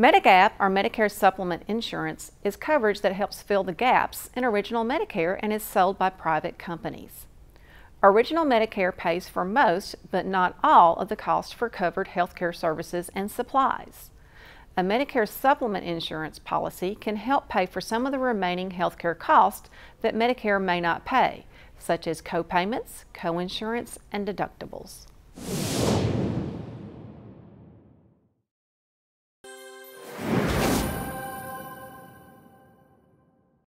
Medigap, or Medicare Supplement Insurance, is coverage that helps fill the gaps in Original Medicare and is sold by private companies. Original Medicare pays for most, but not all, of the cost for covered healthcare services and supplies. A Medicare supplement insurance policy can help pay for some of the remaining healthcare costs that Medicare may not pay, such as copayments, coinsurance, and deductibles.